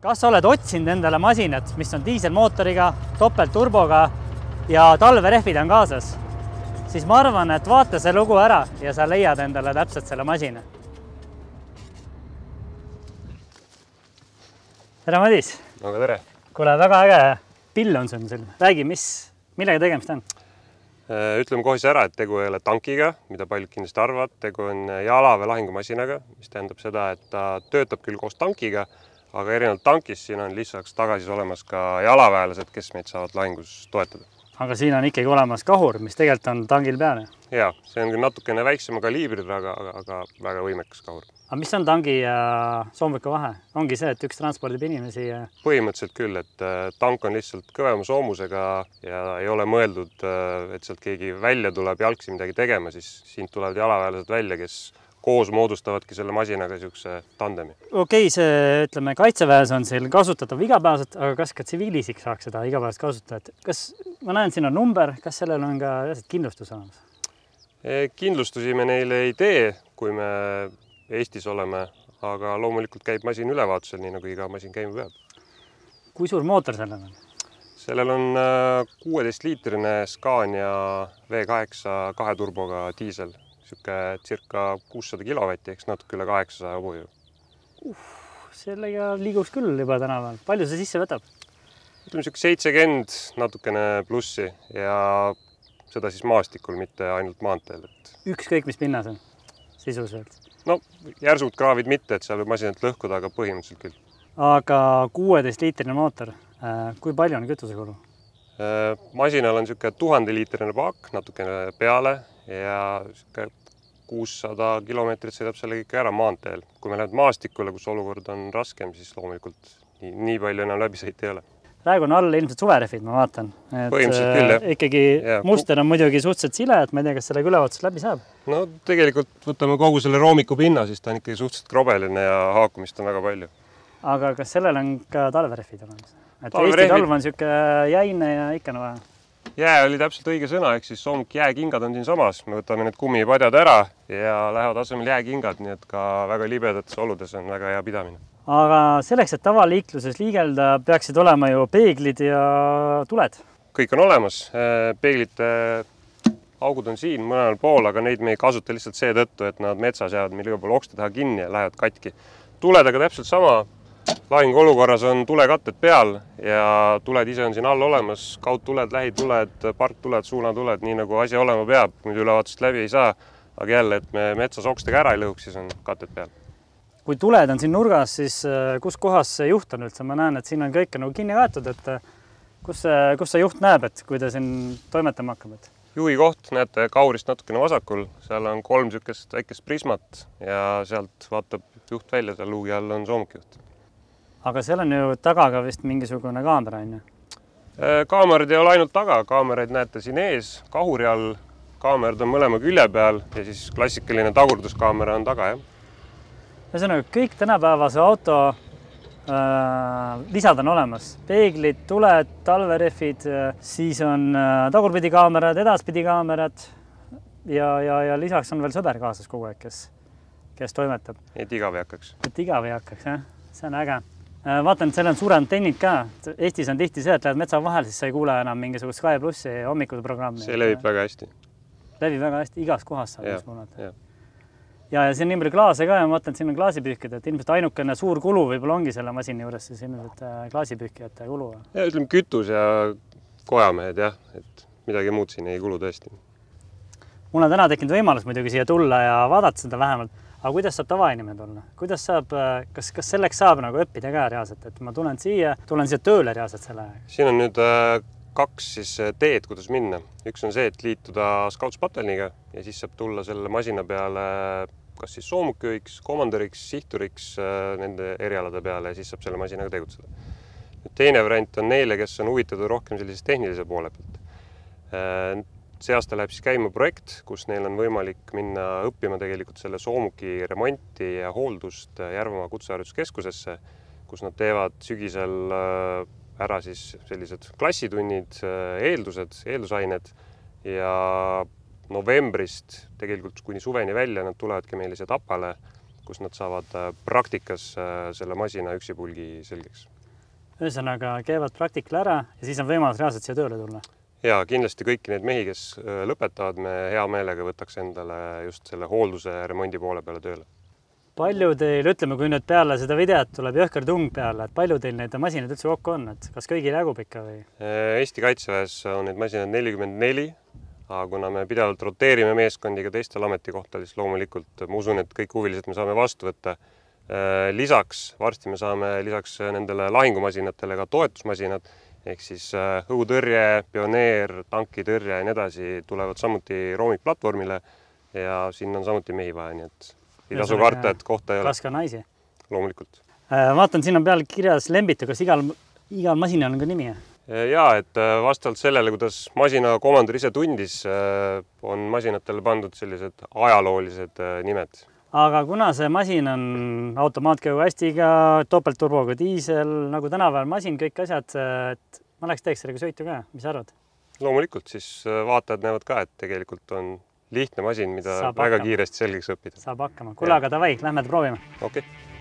kas sa oled otsinud endale masinat, mis on diiselmootoriga, topeltturboga ja talverehvid on kaasas, siis ma arvan, et vaata see lugu ära ja sa leiad endale täpselt selle masina. tere, Madis. aga tere. kuule, väga äge pill on sul siin, räägi, mis, millega tegemist on? ütleme kohe siis ära, et tegu ei ole tankiga, mida paljud kindlasti arvavad, tegu on jalaväe lahingumasinaga, mis tähendab seda, et ta töötab küll koos tankiga aga erinevalt tankist siin on lisaks tagasis olemas ka jalaväelased, kes meid saavad lahingus toetada. aga siin on ikkagi olemas kahur, mis tegelikult on tangil peal? ja see on küll natukene väiksema kaliibriga, aga, aga, aga väga võimekas kahur. aga mis on tangi ja soomviku vahe? ongi see, et üks transpordib inimesi ja? põhimõtteliselt küll, et äh, tank on lihtsalt kõvema soomusega ja ei ole mõeldud, äh, et sealt keegi välja tuleb jalgsi midagi tegema, siis siit tulevad jalaväelased välja, kes koos moodustavadki selle masinaga niisuguse tandemi. okei okay,, see ütleme, kaitseväes on seal kasutatav igapäevaselt, aga kas ka tsiviilisik saaks seda igapäevaselt kasutada, et kas ma näen, siin on number, kas sellel on ka kindlustus olemas? E, kindlustusi me neile ei tee, kui me Eestis oleme, aga loomulikult käib masin ülevaatusel, nii nagu iga masin käima peab. kui suur mootor sellel on? sellel on äh, kuueteistliitrine Scania V8 kahe turboga diisel niisugune circa kuussada kilovatti, eks natuke üle kaheksasaja hobujõu uh,. sellega liiguks küll juba tänapäeval, palju see sisse võtab? ütleme niisugune seitsekümmend natukene plussi ja seda siis maastikul, mitte ainult maanteel, et. ükskõik, mis pinnas on, sisuliselt? no järsud kraavid mitte, et seal võib masinat lõhkuda, aga põhimõtteliselt küll. aga kuueteistliitrine mootor, äh, kui palju on kütusekulu? Äh, masinal on niisugune tuhandeliitrine paak, natukene peale ja sihuke kuussada kilomeetrit sõidab sellega ikka ära maanteel. kui me läheme maastikule, kus olukord on raskem, siis loomulikult nii, nii palju enam läbisõite ei ole. praegu on all ilmselt suverehvid, ma vaatan. põhimõtteliselt küll, jah. Äh, ikkagi ja, muster on muidugi suhteliselt sile, et ma ei tea, kas sellega ülevaatusest läbi saab? no tegelikult võtame kogu selle roomiku pinna, siis ta on ikkagi suhteliselt krobeline ja haakumist on väga palju. aga kas sellel on ka talverehvid olemas? et talverehvid... Eesti talv on niisugune jäine ja ikka on vaja jää oli täpselt õige sõna, ehk siis soomuk jääkingad on siinsamas, me võtame need kummipadjad ära ja lähevad asemele jääkingad, nii et ka väga libedates oludes on väga hea pidamine. aga selleks, et tavaliikluses liigelda, peaksid olema ju peeglid ja tuled? kõik on olemas, peeglite augud on siin mõlemal pool, aga neid me ei kasuta lihtsalt seetõttu, et nad metsas jäävad meil igal pool okste taha kinni ja lähevad katki. tuledega täpselt sama, lahinguolukorras on tulekatted peal ja tuled ise on siin all olemas, kaudtuled, lähituled, parktuled, suunatuled, nii nagu asi olema peab, muidu ülevaatusest läbi ei saa. aga jälle, et me metsas okstega ära ei lõhuks, siis on kated peal. kui tuled on siin nurgas, siis äh, kus kohas see juht on üldse, ma näen, et siin on kõik nagu kinni kaetud, et äh, kus see, kus see juht näeb, et kui ta siin toimetama hakkab, et? juhi koht näete kaurist natukene vasakul, seal on kolm niisugust väikest prismat ja sealt vaatab juht välja, seal luugi all on soomukjuht aga seal on ju taga ka vist mingisugune kaamera on ju? Äh, kaamerad ei ole ainult taga, kaameraid näete siin ees, kahuri all. kaamerad on mõlema külje peal ja siis klassikaline tagurduskaamera on taga, jah. ühesõnaga kõik tänapäevase auto äh, lisad on olemas, peeglid, tuled, talverehvid, äh, siis on tagurpidi kaamerad, edaspidi kaamerad ja, ja, ja lisaks on veel sõber kaasas kogu aeg, kes, kes toimetab. et igav ei hakkaks. et igav ei hakkaks, jah, see on äge vaatan, et seal on suured antennid ka. Eestis on tihti see, et lähed metsa vahel, siis sa ei kuule enam mingisugust Sky plussi hommikuprogrammi. see levib väga hästi. levib väga hästi, igas kohas saab kuulata. ja, ja, ja siin on nii palju klaase ka ja ma vaatan, et siin on klaasipühkid, et ilmselt ainukene suur kulu võib-olla ongi selle masini juures siis ilmselt äh, klaasipühkijate kulu. ja ütleme kütus ja kojamehed jah, et midagi muud siin ei kulu tõesti. mul on täna tekkinud võimalus muidugi siia tulla ja vaadata seda vähemalt aga kuidas saab tavainimene tulla, kuidas saab, äh, kas, kas selleks saab nagu õppida ka reaalselt, et ma tulen siia, tulen siia tööle reaalselt selle ajaga? siin on nüüd äh, kaks siis äh, teed, kuidas minna. üks on see, et liituda Scoutspataljoniga ja siis saab tulla selle masina peale kas siis soomukijuhiks, komandöriks, sihturiks nende erialade peale ja siis saab selle masinaga tegutseda. teine variant on neile, kes on huvitatud rohkem sellisest tehnilise poole pealt see aasta läheb siis käima projekt, kus neil on võimalik minna õppima tegelikult selle soomuki remonti ja hooldust Järvamaa Kutsehariduskeskusesse, kus nad teevad sügisel äh, ära siis sellised klassitunnid, äh, eeldused, eeldusained ja novembrist tegelikult kuni suveni välja nad tulevadki meile siia Tapale kus nad saavad äh, praktikas selle masina üksipulgi selgeks. ühesõnaga käivad praktikal ära ja siis on võimalus reaalselt siia tööle tulla? Ja kindlasti kõiki neid mehi, kes lõpetavad, me hea meelega võtaks endale just selle hoolduse remondi poole peale tööle palju teil, ütleme, kui nüüd peale seda videot tuleb jõhker tung peale, et palju teil neid masinaid üldse kokku on, et kas kõigil jagub ikka või? Eesti Kaitseväes on neid masinaid nelikümmend neli, aga kuna me pidevalt roteerime meeskondi ka teistel ametikohtadel, siis loomulikult ma usun, et kõik huvilised me saame vastu võtta. lisaks varsti me saame lisaks nendele lahingumasinatele ka toetusmasinad ehk siis õhutõrje, pioneer, tankitõrje ja nii edasi tulevad samuti Roomik platvormile ja sinna on samuti mehi vaja, nii et ei tasu karta, et kohta ei ole. kas ka naisi? loomulikult. vaatan, siin on peal kirjas Lembitu, kas igal, igal masinal on ka nimi? ja et äh, vastavalt sellele, kuidas masina komandör ise tundis, äh, on masinatele pandud sellised ajaloolised äh, nimed. Aga kuna see masin on automaatkäiguhastiga, topeltturboga diisel, nagu tänapäeval masin, kõik asjad, et ma läheks teeks sellega sõitu ka, mis sa arvad? loomulikult, siis vaatajad näevad ka, et tegelikult on lihtne masin, mida Saab väga hakkama. kiiresti selgeks õppida. saab hakkama. kuule, aga davai, lähme proovime. okei okay